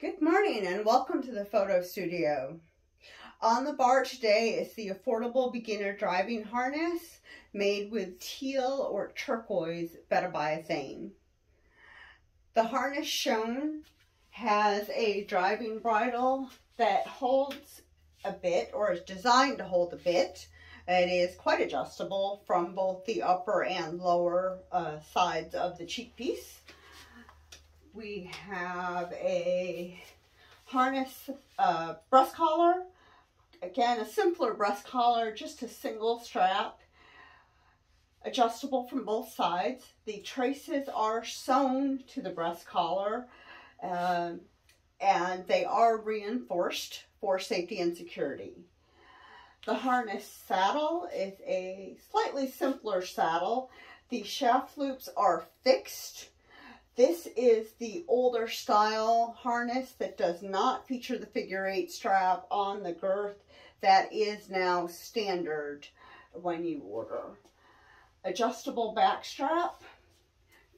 Good morning and welcome to the photo studio. On the bar today is the affordable beginner driving harness made with teal or turquoise beta biothane. The harness shown has a driving bridle that holds a bit or is designed to hold a bit. It is quite adjustable from both the upper and lower uh, sides of the cheek piece. We have a harness uh, breast collar. Again, a simpler breast collar, just a single strap, adjustable from both sides. The traces are sewn to the breast collar um, and they are reinforced for safety and security. The harness saddle is a slightly simpler saddle. The shaft loops are fixed this is the older style harness that does not feature the figure eight strap on the girth. That is now standard when you order. Adjustable back strap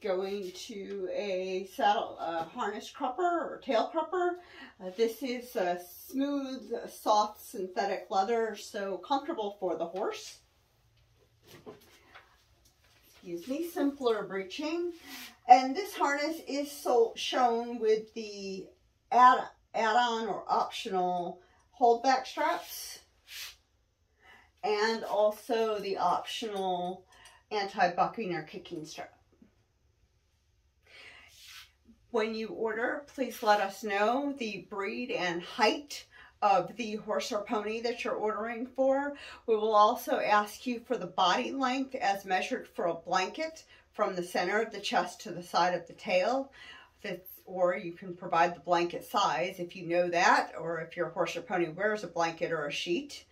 going to a saddle uh, harness crupper or tail crupper. Uh, this is a smooth, soft synthetic leather, so comfortable for the horse. Excuse me, simpler breeching. And this harness is so shown with the add-on add or optional holdback straps and also the optional anti-bucking or kicking strap. When you order, please let us know the breed and height of the horse or pony that you're ordering for. We will also ask you for the body length as measured for a blanket from the center of the chest to the side of the tail. That's, or you can provide the blanket size if you know that, or if your horse or pony wears a blanket or a sheet.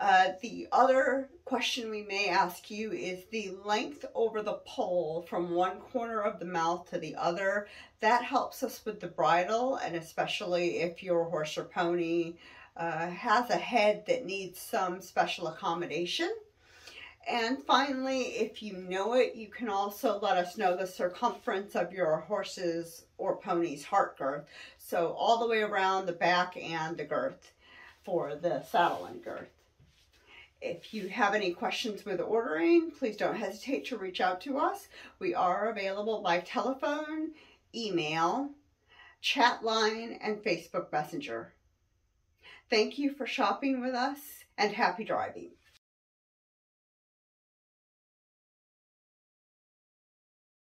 Uh, the other question we may ask you is the length over the poll from one corner of the mouth to the other. That helps us with the bridle, and especially if your horse or pony uh, has a head that needs some special accommodation. And finally, if you know it, you can also let us know the circumference of your horse's or pony's heart girth. So all the way around the back and the girth for the saddle and girth. If you have any questions with ordering, please don't hesitate to reach out to us. We are available by telephone, email, chat line, and Facebook Messenger. Thank you for shopping with us and happy driving.